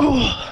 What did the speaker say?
Oh.